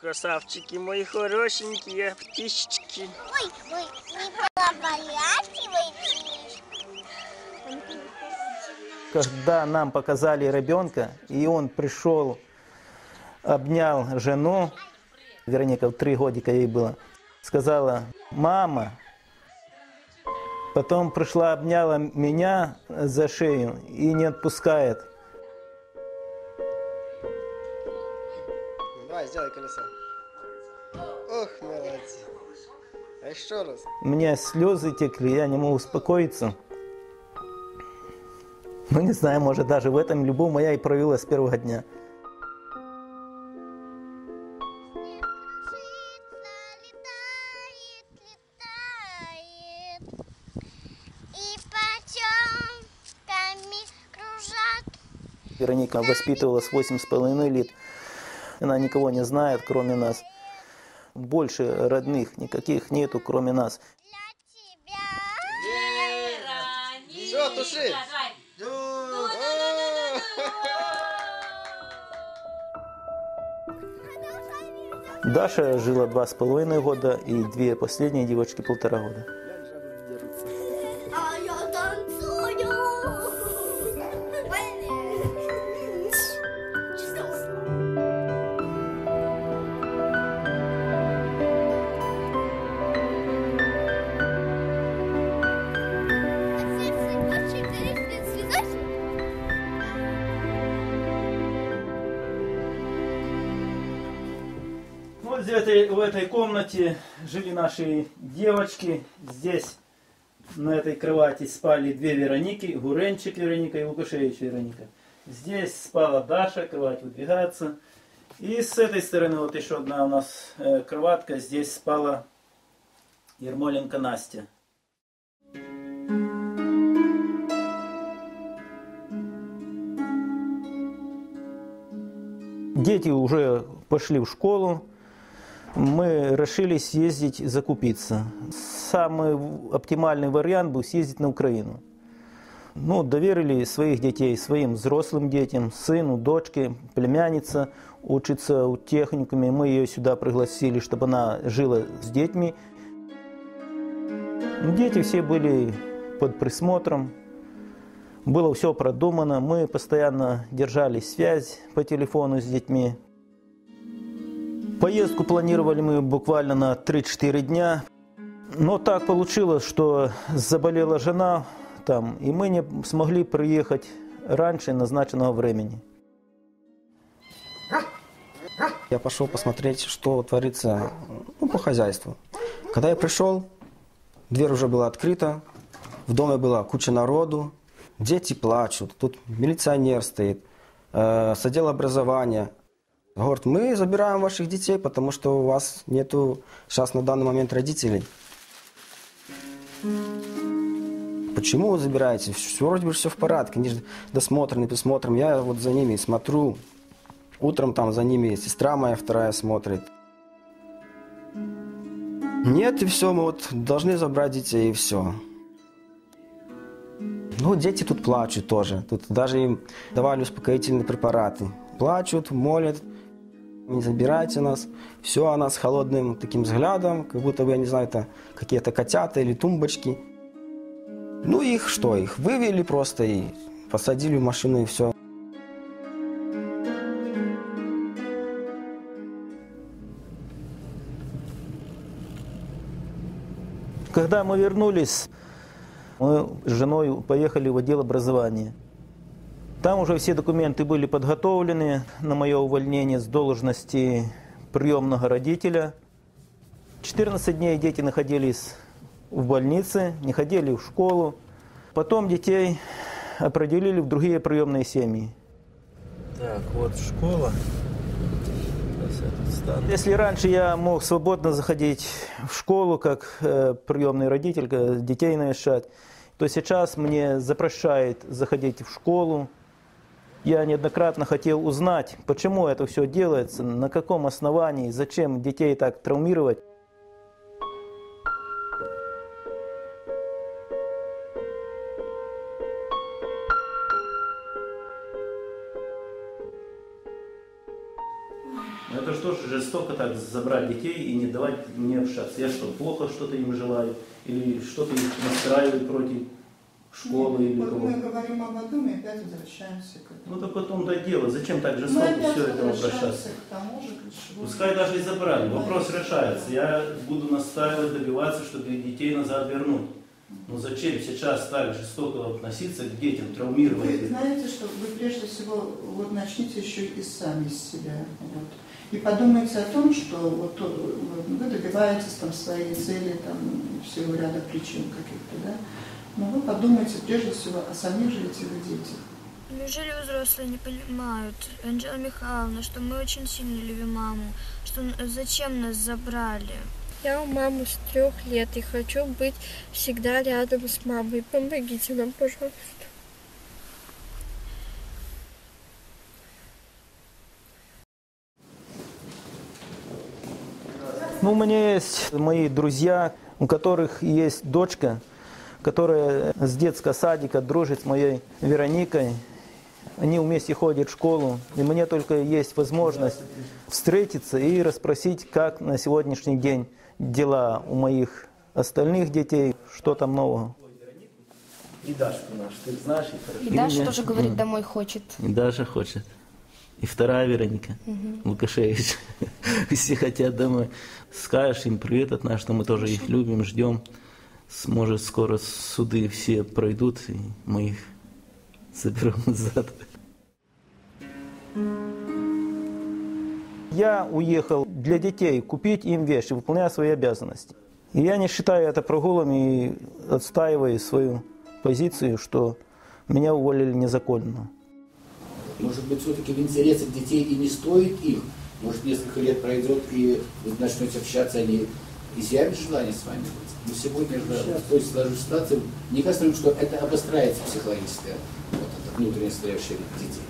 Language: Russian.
Красавчики мои хорошенькие птичечки. Ой, ой, не. Когда нам показали ребенка, и он пришел, обнял жену, Вероника, три годика ей было, сказала, мама. Потом пришла, обняла меня за шею и не отпускает. Давай, сделай колесо. Ох, молодец. А еще раз. У меня слезы текли, я не мог успокоиться. Ну, не знаю, может, даже в этом любовь моя и проявилась с первого дня. Вероника воспитывалась восемь с половиной лет. Она никого не знает, кроме нас. Больше родных никаких нету, кроме нас. Для тебя. Все, туши. Даша жила два с половиной года и две последние девочки полтора года. Вот в этой, в этой комнате жили наши девочки. Здесь на этой кровати спали две Вероники, Гуренчик Вероника и Лукашевич Вероника. Здесь спала Даша, кровать выдвигается. И с этой стороны вот еще одна у нас э, кроватка. Здесь спала Ермоленко Настя. Дети уже пошли в школу. Мы решили съездить закупиться. Самый оптимальный вариант был съездить на Украину. Ну, доверили своих детей своим взрослым детям, сыну, дочке, племянница учится у техникуме. Мы ее сюда пригласили, чтобы она жила с детьми. Дети все были под присмотром. Было все продумано. Мы постоянно держали связь по телефону с детьми. Поездку планировали мы буквально на 3-4 дня. Но так получилось, что заболела жена там, и мы не смогли приехать раньше назначенного времени. Я пошел посмотреть, что творится ну, по хозяйству. Когда я пришел, дверь уже была открыта, в доме была куча народу, дети плачут, тут милиционер стоит, э, с отдела образования. Говорит, мы забираем ваших детей, потому что у вас нету сейчас на данный момент родителей. Почему вы забираете? Все, вроде бы все в порядке, они же досмотрены, присмотрим. Я вот за ними смотрю, Утром там за ними сестра моя вторая смотрит. Нет, и все, мы вот должны забрать детей, и все. Ну, дети тут плачут тоже. Тут даже им давали успокоительные препараты. Плачут, молят, не забирайте нас. Все, она с холодным таким взглядом, как будто бы, я не знаю, это какие-то котята или тумбочки. Ну, их что, их вывели просто и посадили в машину, и все. Когда мы вернулись, мы с женой поехали в отдел образования. Там уже все документы были подготовлены на мое увольнение с должности приемного родителя. 14 дней дети находились в больнице, не ходили в школу. Потом детей определили в другие приемные семьи. Так, вот школа. Если раньше я мог свободно заходить в школу как э, приемный родитель, детей навещать, то сейчас мне запрещает заходить в школу. Я неоднократно хотел узнать, почему это все делается, на каком основании, зачем детей так травмировать. Это это же тоже жестоко так забрать детей и не давать мне общаться. Я что, плохо что-то им желаю? Или что-то их настраиваю против школы или Вот кого? И опять возвращаемся к этому. Ну так потом-то дело. Зачем так жестоко все это обращаться? к тому же ключевому. Пускай даже и забрали, вопрос решается. Я буду настаивать, добиваться, чтобы детей назад вернуть. Но зачем сейчас так жестоко относиться к детям, травмировать Вы знаете, что вы прежде всего вот начните еще и сами с себя. Вот. И подумайте о том, что вот вот вы добиваетесь там своей цели, там всего ряда причин каких-то, да. Но вы подумайте прежде всего о самих же этих детях. Неужели взрослые не понимают, Анжела Михайловна, что мы очень сильно любим маму, что зачем нас забрали? Я у мамы с трех лет и хочу быть всегда рядом с мамой. Помогите нам, пожалуйста. Ну, у меня есть мои друзья, у которых есть дочка, которая с детского садика дружит с моей Вероникой. Они вместе ходят в школу, и мне только есть возможность встретиться и расспросить, как на сегодняшний день дела у моих остальных детей, что там нового. И Дашку наш, ты знаешь? И Даша тоже говорит, домой хочет. И Даша хочет. И вторая Вероника Лукашевич. Все хотят домой. Скажешь им привет от нас, что мы тоже их любим, ждем. С- Может, скоро суды все пройдут, и мы их заберем назад. Я уехал для детей купить им вещи, выполняя свои обязанности. И я не считаю это прогулом и отстаиваю свою позицию, что меня уволили незаконно. Может быть, все-таки в интересах детей и не стоит их. Может, несколько лет пройдет, и вы начнете общаться, они изъявят желание с вами быть. Но сегодня же в той сложившейся ситуации, мне кажется, что это обостряется психологическое, вот это внутреннее состояние детей.